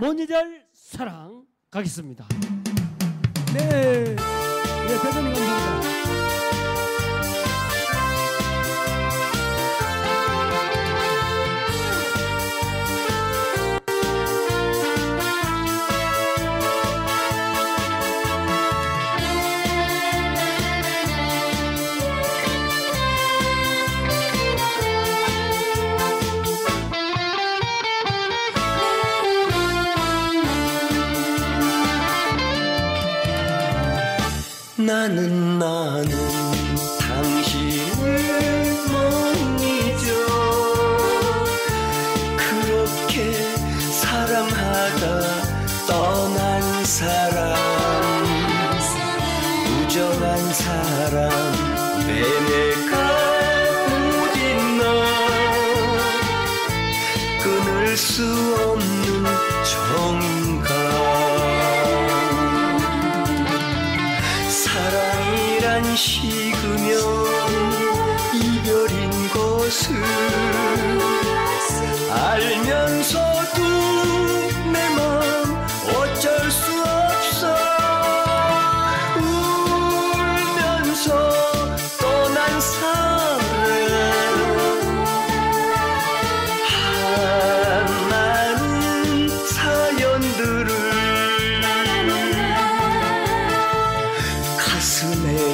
못 잊을 사랑 가겠습니다. 네, 네 대단히 감사합니다. 나는 나는 당신을 못 잊어 그렇게 사랑하다 떠난 사람. 우정한 사람 식으면 이별인 것을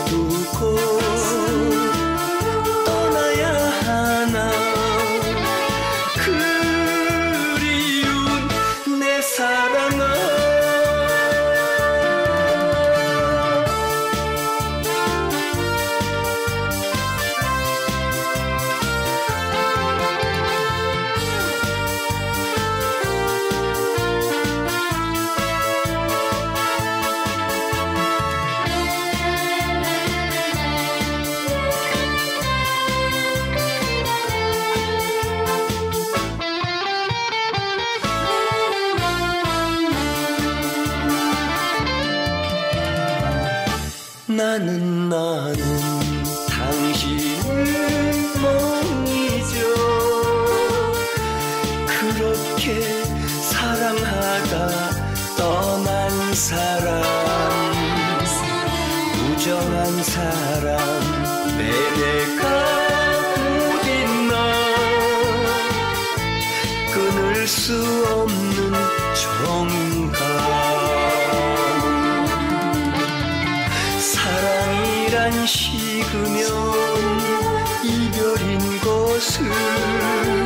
가 나는 나는 당신을 못 잊어 그렇게 사랑하다 떠난 사람 우정한 사람 내내가 어딨나. 끊을 수 없는 정 식으면 이별인 것을